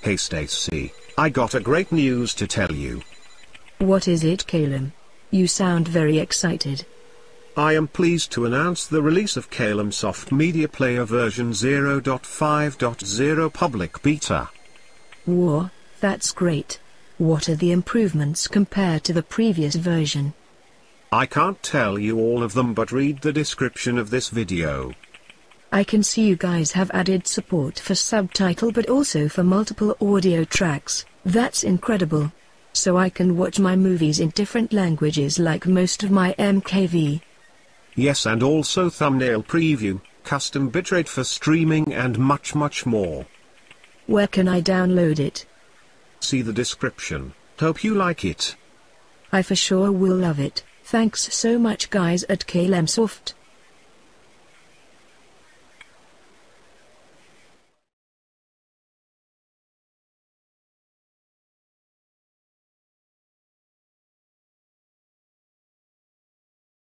Hey Stacy, I got a great news to tell you. What is it, Calum? You sound very excited. I am pleased to announce the release of KalemSoft Media Player version 0.5.0 public beta. Whoa, that's great. What are the improvements compared to the previous version? I can't tell you all of them but read the description of this video. I can see you guys have added support for subtitle but also for multiple audio tracks, that's incredible. So I can watch my movies in different languages like most of my MKV. Yes and also thumbnail preview, custom bitrate for streaming and much much more. Where can I download it? See the description, hope you like it. I for sure will love it. Thanks so much guys at KalemSoft.